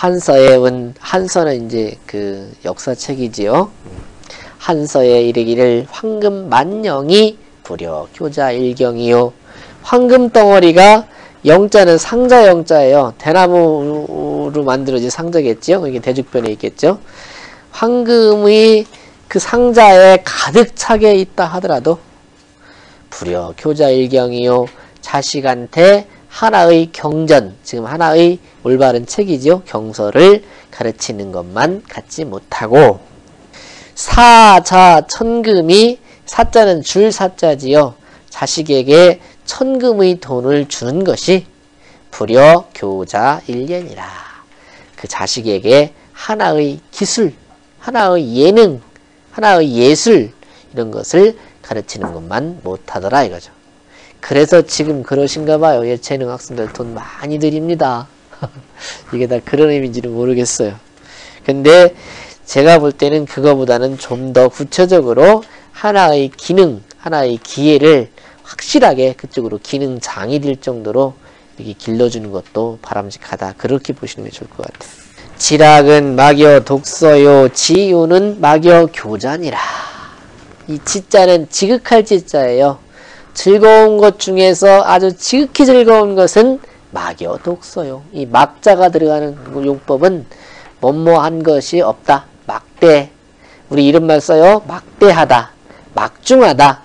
한서의 은 한서는 이제 그 역사책이지요. 한서에 이르기를 황금 만영이 불여 교자 일경이요. 황금 덩어리가 영자는 상자 영자예요. 대나무로 만들어진 상자겠죠. 이게 대죽변에 있겠죠. 황금이 그 상자에 가득 차게 있다 하더라도 불여 교자 일경이요. 자식한테 하나의 경전, 지금 하나의 올바른 책이죠. 경서를 가르치는 것만 갖지 못하고 사자 천금이 사자는 줄 사자지요. 자식에게 천금의 돈을 주는 것이 불여 교자 일년이라. 그 자식에게 하나의 기술, 하나의 예능, 하나의 예술 이런 것을 가르치는 것만 못하더라 이거죠. 그래서 지금 그러신가 봐요. 예체능 학생들 돈 많이 드립니다. 이게 다 그런 의미인지는 모르겠어요. 근데 제가 볼 때는 그거보다는 좀 더 구체적으로 하나의 기능, 하나의 기회를 확실하게 그쪽으로 기능장이 될 정도로 이렇게 길러주는 것도 바람직하다. 그렇게 보시는 게 좋을 것 같아요. 지락은 막여 독서요, 지유는 막여 교자니라. 이 지자는 지극할 지자예요. 즐거운 것 중에서 아주 지극히 즐거운 것은 막여 독서요. 이 막자가 들어가는 용법은 뭐뭐한 것이 없다. 막대. 우리 이름만 써요. 막대하다. 막중하다.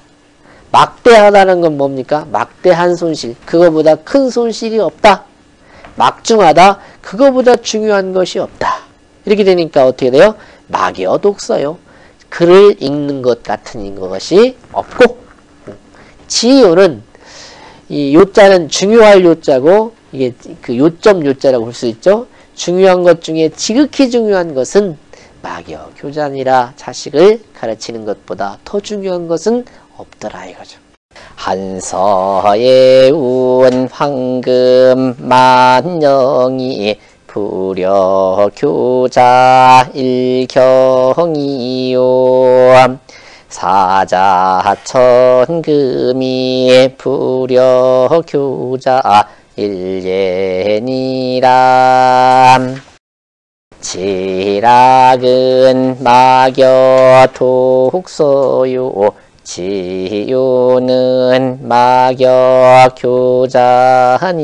막대하다는 건 뭡니까? 막대한 손실. 그거보다 큰 손실이 없다. 막중하다. 그거보다 중요한 것이 없다. 이렇게 되니까 어떻게 돼요? 막여 독서요. 글을 읽는 것 같은 것이 없고 지요는 이 요자는 중요할 요자고 이게 그 요점 요자라고 볼 수 있죠. 중요한 것 중에 지극히 중요한 것은 막여 교자니라 자식을 가르치는 것보다 더 중요한 것은 없더라 이거죠. 한서에 운 황금 만영이 불여 교자 일경이요 사자천금이 불여 교자 일예니라 지락은 막여 독소요 지요는 막여 교자니라